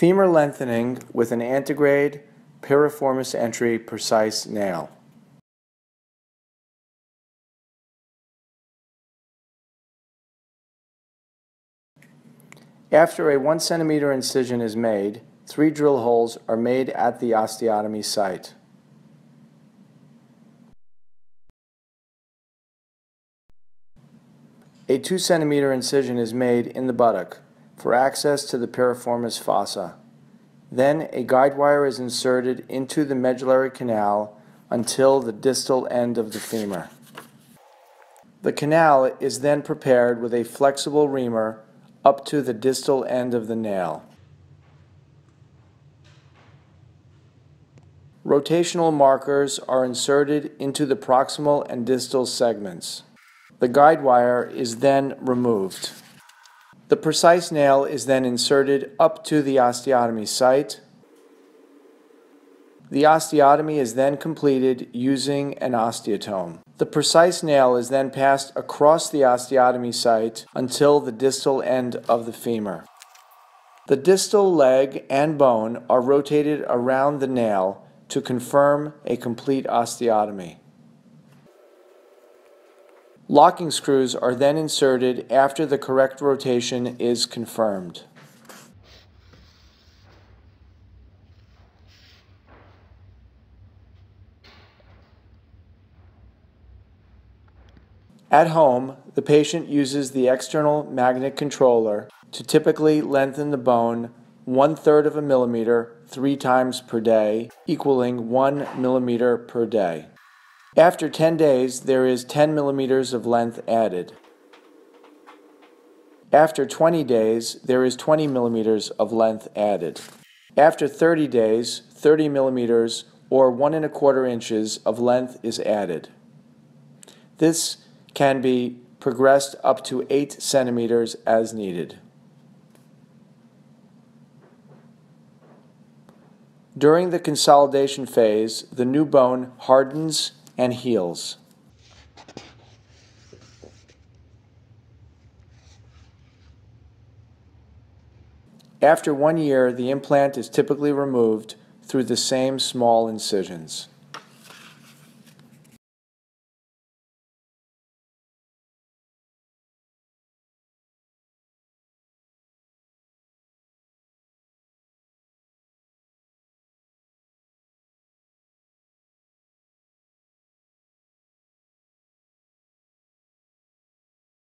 Femur lengthening with an antegrade piriformis entry PRECICE nail. After a 1 cm incision is made, three drill holes are made at the osteotomy site. A 2 cm incision is made in the buttock for access to the piriformis fossa. Then a guide wire is inserted into the medullary canal until the distal end of the femur. The canal is then prepared with a flexible reamer up to the distal end of the nail. Rotational markers are inserted into the proximal and distal segments. The guide wire is then removed. The PRECICE nail is then inserted up to the osteotomy site. The osteotomy is then completed using an osteotome. The PRECICE nail is then passed across the osteotomy site until the distal end of the femur. The distal leg and bone are rotated around the nail to confirm a complete osteotomy. Locking screws are then inserted after the correct rotation is confirmed. At home, the patient uses the external magnet controller to typically lengthen the bone one third of a millimeter three times per day, equaling one millimeter per day. After 10 days, there is 10 millimeters of length added. After 20 days, there is 20 millimeters of length added. After 30 days, 30 millimeters or one and a quarter inches of length is added. This can be progressed up to 8 centimeters as needed. During the consolidation phase, the new bone hardens and heals. After one year, the implant is typically removed through the same small incisions.